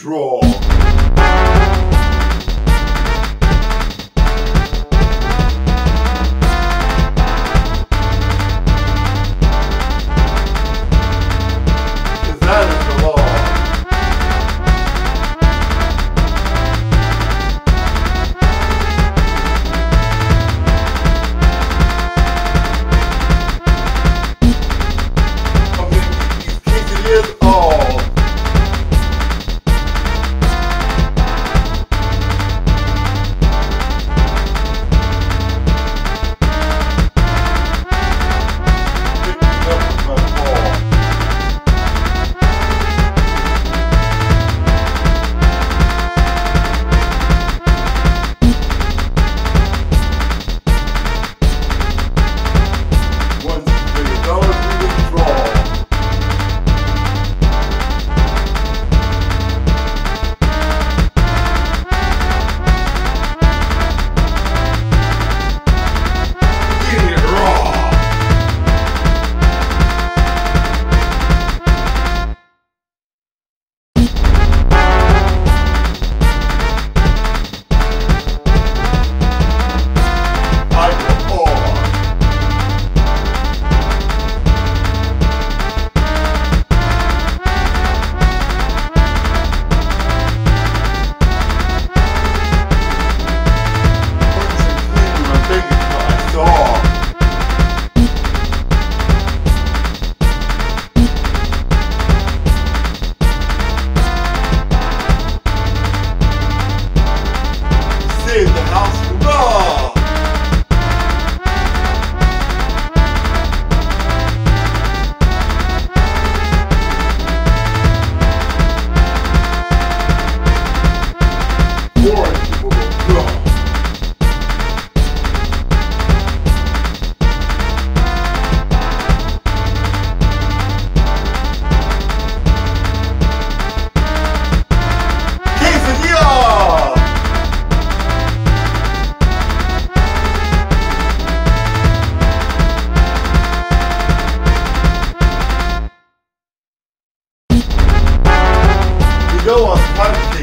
draw. go on Spotify.